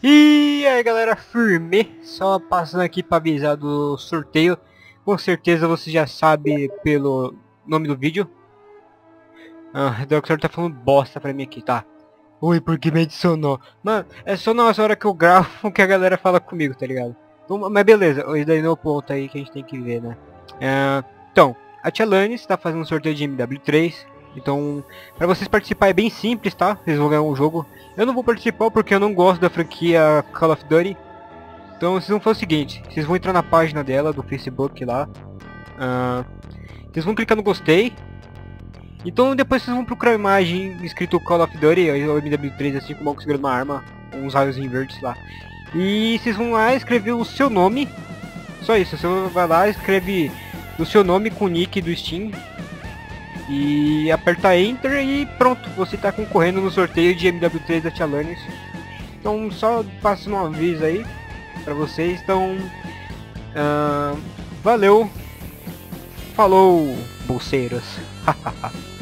E aí galera, firme, só passando aqui para avisar do sorteio. Com certeza você já sabe pelo nome do vídeo. Ah, o Doctor tá falando bosta pra mim aqui, tá? Oi, porque me adicionou. Mano, é só na hora que eu gravo que a galera fala comigo, tá ligado? Mas beleza, esse daí não é o ponto aí que a gente tem que ver, né? Ah, então, a Tia Lanes tá fazendo um sorteio de MW3. Então, para vocês participar é bem simples, tá? Vocês vão ganhar um jogo. Eu não vou participar porque eu não gosto da franquia Call of Duty. Então, vocês vão fazer o seguinte. Vocês vão entrar na página dela, do Facebook lá. Uh, vocês vão clicar no gostei. Então, depois vocês vão procurar a imagem escrito Call of Duty, ou MW3, assim como segurando uma arma. Uns raios verdes lá. E vocês vão lá escrever o seu nome. Só isso, você vai lá escreve o seu nome com o nick do Steam e aperta Enter e pronto, você está concorrendo no sorteio de MW3 da Chalanes. Então só passo um aviso aí para vocês. Então, uh, valeu, falou, bolseiros.